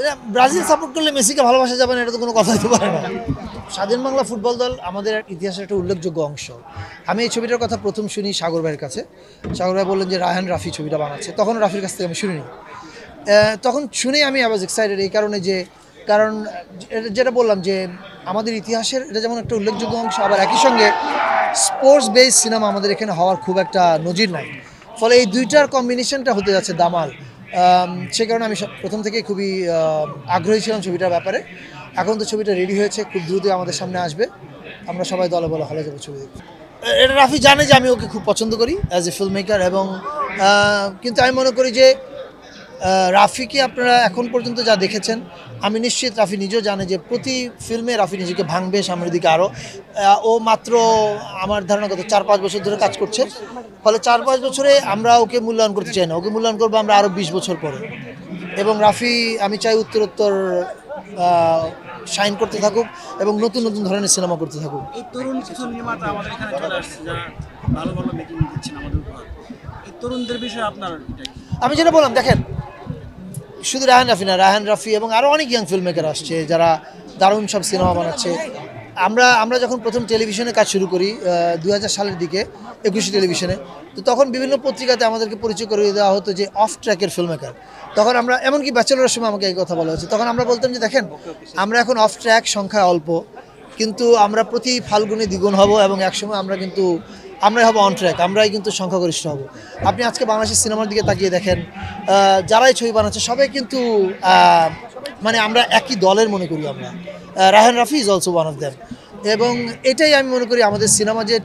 এটা Brazil support করলে মেসিকে ভালোবাসা যাবে না, এটা তো কোনো কথা হতে পারে না। স্বাধীন বাংলা ফুটবল দল আমাদের ইতিহাসের একটা উল্লেখযোগ্য অংশ। আমি এই ছবিটার কথা প্রথম শুনি সাগর ভাইয়ের কাছে। সাগর ভাই বললেন যে, রায়হান রাফি ছবিটা বানাচ্ছে। তখন রাফির কাছ থেকে আমি শুনিনি। তখন শুনেই আমি আবার এক্সাইটেড এই কারণে যে, কারণ যেটা বললাম যে, আমাদের ইতিহাসের এটা যেমন একটা উল্লেখযোগ্য অংশ, আবার একই সঙ্গে স্পোর্টস বেস সিনেমা আমাদের এখানে হওয়ার খুব একটা নজির নাই। ফলে এই দুইটার কম্বিনেশনটা হতে যাচ্ছে দামাল। সে কারণে আমি প্রথম থেকেই খুবই আগ্রহী ছিলাম ছবিটার ব্যাপারে। এখন তো ছবিটা রেডি হয়েছে, খুব দ্রুতই আমাদের সামনে আসবে। আমরা সবাই দলে বলে হলে যাব ছবি দেখতে। এটা রাফি জানে যে আমি ওকে খুব পছন্দ করি অ্যাজ এ ফিল্ম মেকার এবং কিন্তু আমি মনে করি যে রাফিকে আপনারা এখন পর্যন্ত যা দেখেছেন আমি নিশ্চিত রাফি নিজেও জানে যে প্রতি ফিল্মে রাফি নিজেকে ভাঙবে সামনের দিকে আরও। ও মাত্র আমার ধারণা কত চার পাঁচ বছর ধরে কাজ করছে। ফলে চার পাঁচ বছরে আমরা ওকে মূল্যায়ন করতে চাই না। ওকে মূল্যায়ন করব আমরা আরও বিশ বছর পরে। এবং রাফি আমি চাই উত্তরোত্তর শাইন করতে থাকুক এবং নতুন নতুন ধরনের সিনেমা করতে থাকুক। এই তরুণ কিছু নির্মাতা আমাদের এখানে চলে আসছে যারা ভালো ভালো মেকিং দিচ্ছেন আমাদের উপহার। এই তরুণদের বিষয়ে আপনার আমি যেটা বললাম দেখেন শুধু রায়হান রাফি না, রায়হান রাফি এবং আরও অনেক ইয়াং ফিল্ম মেকার আসছে যারা দারুণ সব সিনেমা বানাচ্ছে। আমরা আমরা যখন প্রথম টেলিভিশনে কাজ শুরু করি দু হাজার সালের দিকে, একুশে টেলিভিশনে তো তখন বিভিন্ন পত্রিকাতে আমাদেরকে পরিচয় করে দেওয়া হতো যে অফ ট্র্যাকের ফিল্ম মেকার তখন আমরা, এমনকি ব্যাচেলরের সময় আমাকে এই কথা বলা হয়েছে। তখন আমরা বলতাম যে, দেখেন, আমরা এখন অফ ট্র্যাক সংখ্যা অল্প, কিন্তু আমরা প্রতি ফাল্গুনে দ্বিগুণ হব এবং একসময় আমরা কিন্তু আমরাই হব অন ট্র্যাক আমরাই কিন্তু সংখ্যাগরিষ্ঠ হব। আপনি আজকে বাংলাদেশের সিনেমার দিকে তাকিয়ে দেখেন যারাই ছবি বানাচ্ছে সবাই কিন্তু মানে আমরা একই দলের মনে করি আমরা। আহ, Raihan Rafi is also one of them এবং এটাই আমি মনে করি আমাদের সিনেমা যে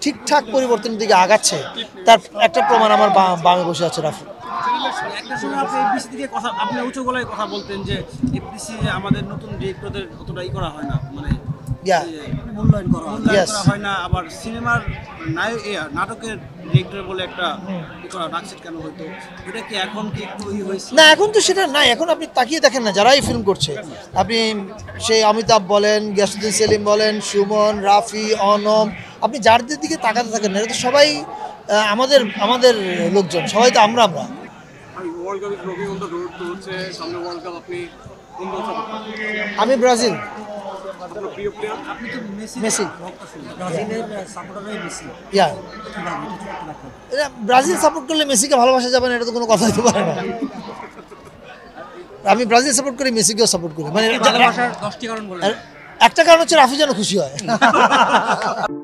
ঠিকঠাক পরিবর্তনের দিকে আগাচ্ছে তার একটা প্রমাণ আমার বামে বসে আছে রাফি। আপনি কথা আপনি উঁচু গলায় কথা বলতেন যে এফবিসি আমাদের নতুন ডিরেক্টরদের অতটা ই করা হয় না মানে Yeah. মূল্যায়ন করা হয়। না আবার সিনেমার নায়ক নাটকের ডিরেক্টর বলে একটা কেন হয়তো? এটা কি এখন কি হয়েছে? না এখন তো সেটা নাই। এখন আপনি তাকিয়ে দেখেন না যারাই ফিল্ম করছে। আপনি সেই অমিতাভ বলেন গিয়াসুদ্দিন সেলিম বলেন সুমন রাফি অনম আপনি যারদের দিকে তাকাতে থাকেন না এটা তো সবাই আমাদের আমাদের লোকজন সবাই তো আমরা আমরা। আমি Brazil. Messi yeah. Brazil support করলে মেসিকে ভালোবাসা যাবে না এটা তো কোনো কথা হতে পারে না। আমি ব্রাজিল সাপোর্ট করি মেসিকেও সাপোর্ট করি। মানে একটা কারণ হচ্ছে রাফি যেন খুশি হয়।